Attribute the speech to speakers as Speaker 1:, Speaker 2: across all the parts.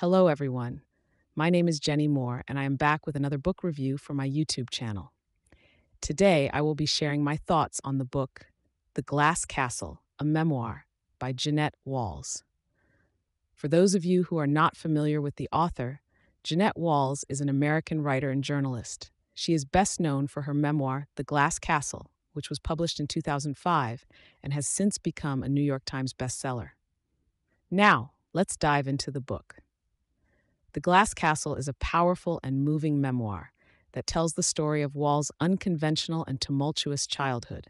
Speaker 1: Hello, everyone. My name is Jenny Moore, and I am back with another book review for my YouTube channel. Today, I will be sharing my thoughts on the book The Glass Castle, a memoir by Jeannette Walls. For those of you who are not familiar with the author, Jeannette Walls is an American writer and journalist. She is best known for her memoir, The Glass Castle, which was published in 2005 and has since become a New York Times bestseller. Now, let's dive into the book. The Glass Castle is a powerful and moving memoir that tells the story of Wall's unconventional and tumultuous childhood.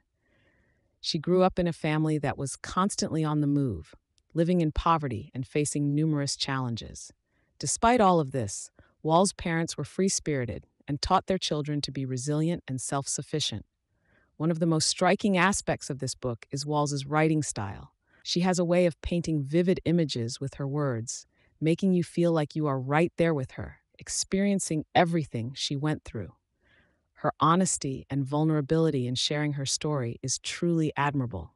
Speaker 1: She grew up in a family that was constantly on the move, living in poverty and facing numerous challenges. Despite all of this, Wall's parents were free spirited and taught their children to be resilient and self sufficient. One of the most striking aspects of this book is Wall's writing style. She has a way of painting vivid images with her words making you feel like you are right there with her, experiencing everything she went through. Her honesty and vulnerability in sharing her story is truly admirable.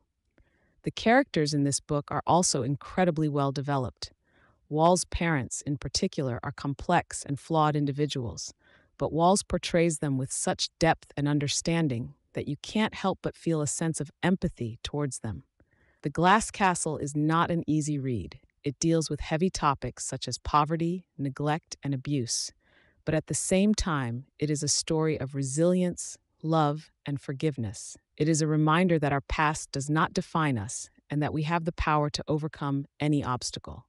Speaker 1: The characters in this book are also incredibly well developed. Wall's parents, in particular, are complex and flawed individuals, but Walls portrays them with such depth and understanding that you can't help but feel a sense of empathy towards them. The Glass Castle is not an easy read, it deals with heavy topics such as poverty, neglect, and abuse. But at the same time, it is a story of resilience, love, and forgiveness. It is a reminder that our past does not define us and that we have the power to overcome any obstacle.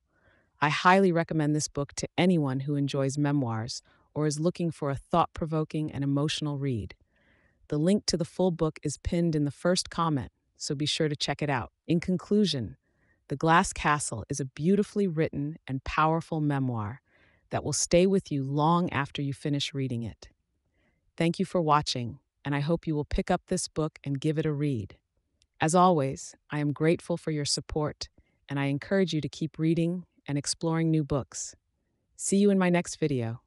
Speaker 1: I highly recommend this book to anyone who enjoys memoirs or is looking for a thought provoking and emotional read. The link to the full book is pinned in the first comment, so be sure to check it out. In conclusion, the Glass Castle is a beautifully written and powerful memoir that will stay with you long after you finish reading it. Thank you for watching, and I hope you will pick up this book and give it a read. As always, I am grateful for your support, and I encourage you to keep reading and exploring new books. See you in my next video.